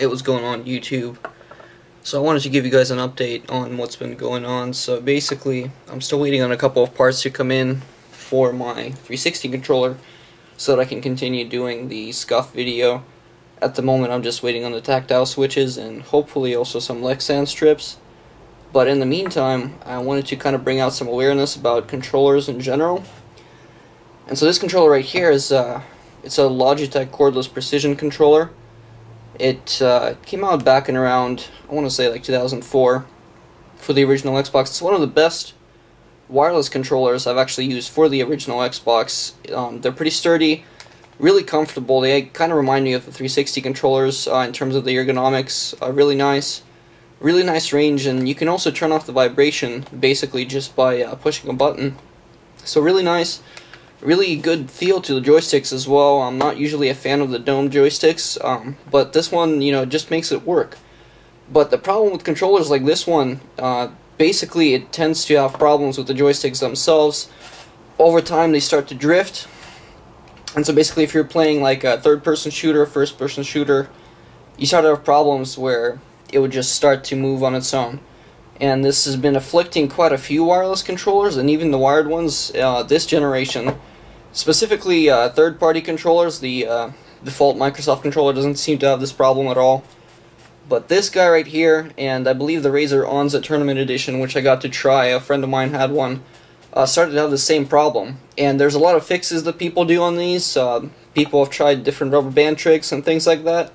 it was going on YouTube. So I wanted to give you guys an update on what's been going on. So basically, I'm still waiting on a couple of parts to come in for my 360 controller so that I can continue doing the scuff video. At the moment, I'm just waiting on the tactile switches and hopefully also some Lexan strips. But in the meantime, I wanted to kind of bring out some awareness about controllers in general. And so this controller right here is uh, it's a Logitech cordless precision controller. It uh, came out back in around I want to say like 2004 for the original Xbox. It's one of the best wireless controllers I've actually used for the original Xbox. Um, they're pretty sturdy, really comfortable. They kind of remind me of the 360 controllers uh, in terms of the ergonomics. Uh, really nice, really nice range, and you can also turn off the vibration basically just by uh, pushing a button. So really nice, really good feel to the joysticks as well. I'm not usually a fan of the dome joysticks, um, but this one, you know, just makes it work. But the problem with controllers like this one, uh, basically it tends to have problems with the joysticks themselves. Over time they start to drift. And so basically if you're playing like a third person shooter, first person shooter, you start to have problems where it would just start to move on its own. And this has been afflicting quite a few wireless controllers, and even the wired ones uh, this generation. Specifically, uh, third party controllers, the uh, default Microsoft controller doesn't seem to have this problem at all. But this guy right here, and I believe the Razer Onza Tournament Edition, which I got to try, a friend of mine had one, uh, started to have the same problem. And there's a lot of fixes that people do on these. Uh, people have tried different rubber band tricks and things like that.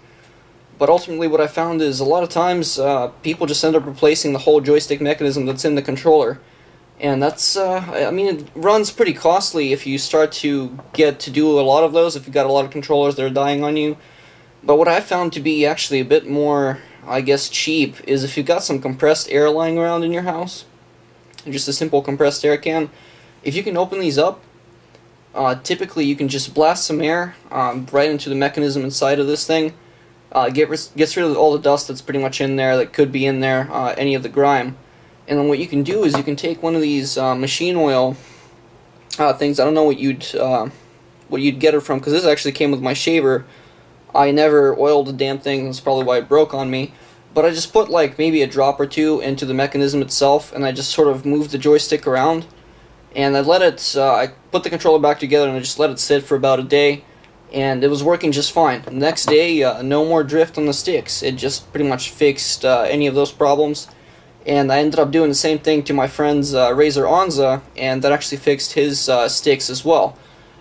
But ultimately what I found is a lot of times uh, people just end up replacing the whole joystick mechanism that's in the controller. And that's, uh, I mean, it runs pretty costly if you start to get to do a lot of those, if you've got a lot of controllers that are dying on you. But what I found to be actually a bit more, I guess, cheap is if you've got some compressed air lying around in your house, just a simple compressed air can, if you can open these up, uh, typically you can just blast some air um, right into the mechanism inside of this thing, uh, get gets rid of all the dust that's pretty much in there that could be in there, uh, any of the grime. And then what you can do is you can take one of these uh, machine oil uh, things. I don't know what you'd uh, what you'd get it from because this actually came with my shaver I never oiled the damn thing, that's probably why it broke on me. But I just put like maybe a drop or two into the mechanism itself, and I just sort of moved the joystick around. And I let it, uh, I put the controller back together and I just let it sit for about a day, and it was working just fine. The next day, uh, no more drift on the sticks. It just pretty much fixed uh, any of those problems. And I ended up doing the same thing to my friend's uh, Razer Onza, and that actually fixed his uh, sticks as well.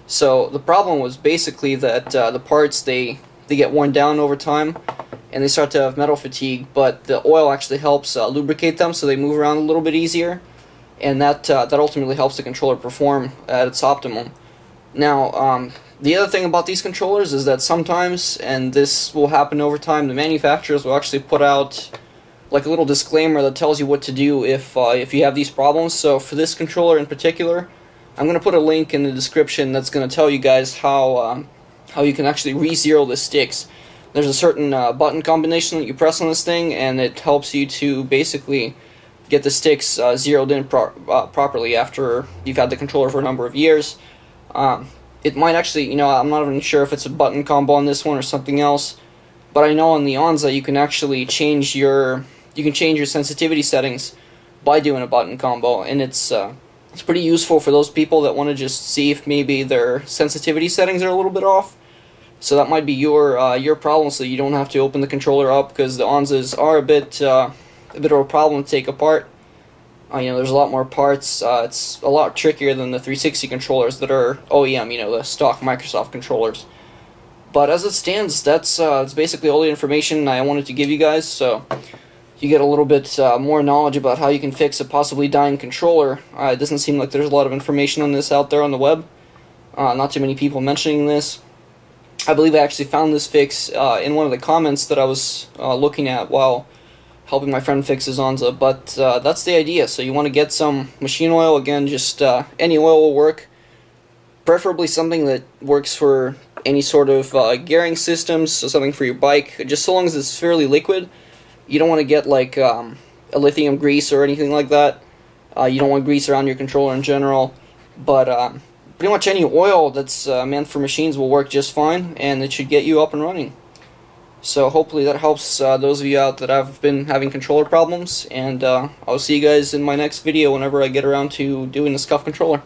So the problem was basically that uh, the parts, they they get worn down over time and they start to have metal fatigue, but the oil actually helps uh, lubricate them so they move around a little bit easier, and that uh, that ultimately helps the controller perform at its optimum. Now, um, the other thing about these controllers is that sometimes, and this will happen over time, the manufacturers will actually put out like a little disclaimer that tells you what to do if uh, if you have these problems. So for this controller in particular, I'm going to put a link in the description that's going to tell you guys how um, how you can actually re-zero the sticks. There's a certain uh, button combination that you press on this thing, and it helps you to basically get the sticks uh, zeroed in pro uh, properly after you've had the controller for a number of years. Um, it might actually, you know, I'm not even sure if it's a button combo on this one or something else, but I know on the Onza you can actually change your you can change your sensitivity settings by doing a button combo, and it's uh, it's pretty useful for those people that want to just see if maybe their sensitivity settings are a little bit off. So that might be your uh, your problem. So you don't have to open the controller up because the Onzas are a bit uh, a bit of a problem to take apart. Uh, you know, there's a lot more parts. Uh, it's a lot trickier than the 360 controllers that are OEM. You know, the stock Microsoft controllers. But as it stands, that's uh, that's basically all the information I wanted to give you guys. So you get a little bit uh, more knowledge about how you can fix a possibly dying controller. it doesn't seem like there's a lot of information on this out there on the web. not too many people mentioning this. I believe I actually found this fix uh, in one of the comments that I was uh, looking at while helping my friend fix his Onza, but uh, that's the idea. So you want to get some machine oil, again, just uh, any oil will work, preferably something that works for any sort of uh, gearing systems, so something for your bike, just so long as it's fairly liquid. You don't want to get like um, a lithium grease or anything like that. Uh, you don't want grease around your controller in general, but um, pretty much any oil that's uh, meant for machines will work just fine, and it should get you up and running. So hopefully that helps uh, those of you out that have been having controller problems, and uh, I'll see you guys in my next video whenever I get around to doing the scuff controller.